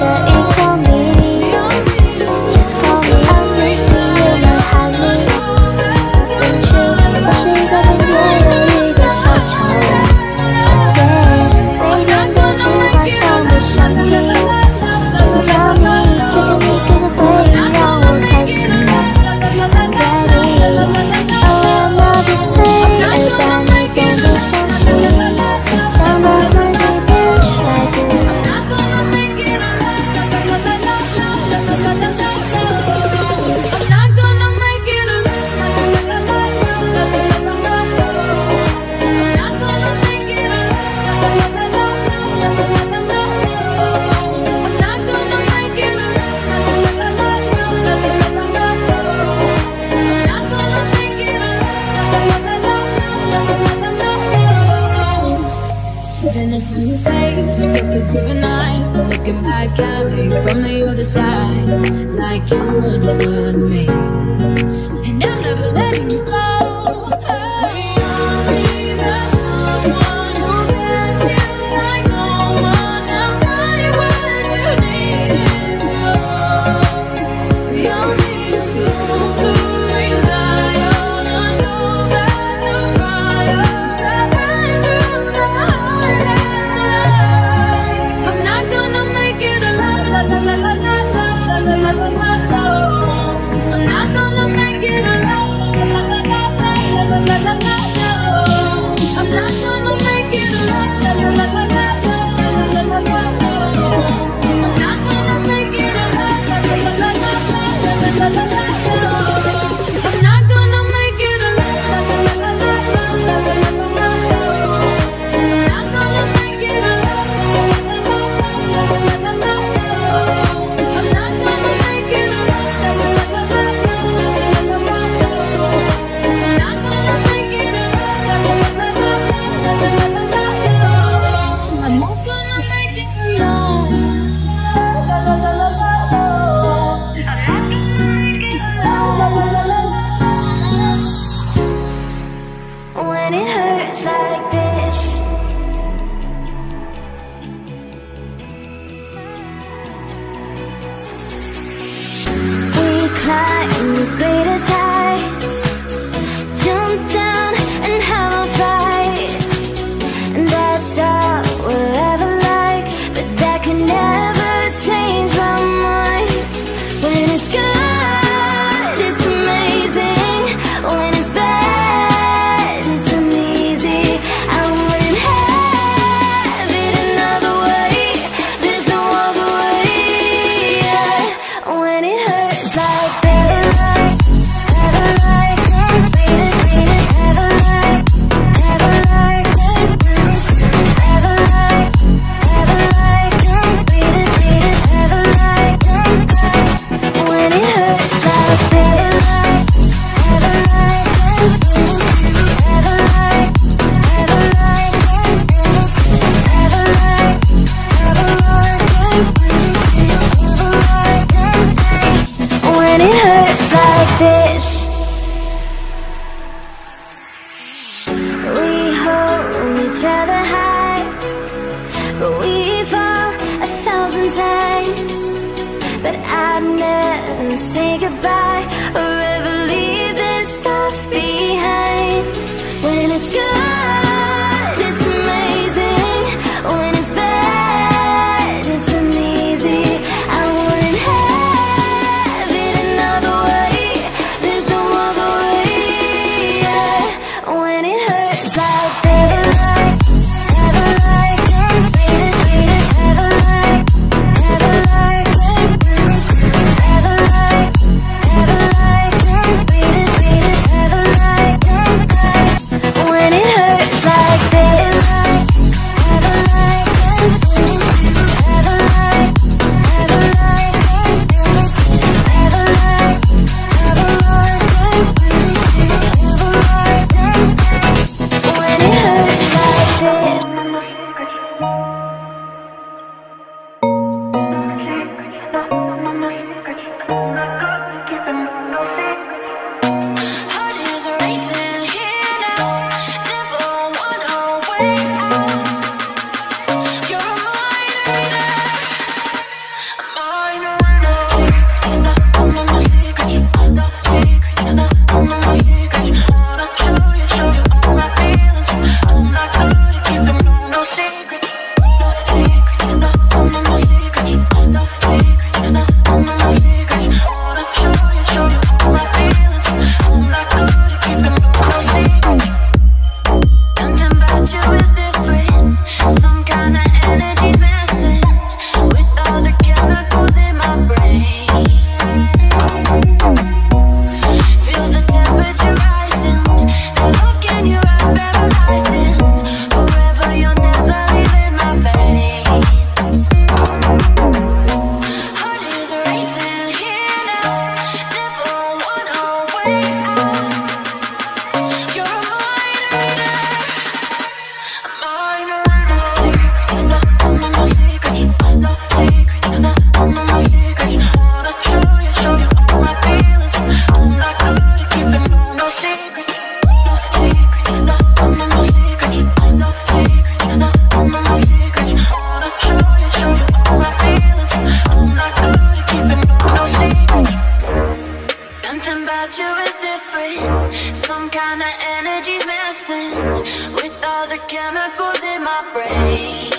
America your face Your forgiving eyes Looking back at me from the other side Like you understood me. say goodbye. Chemicals in my brain.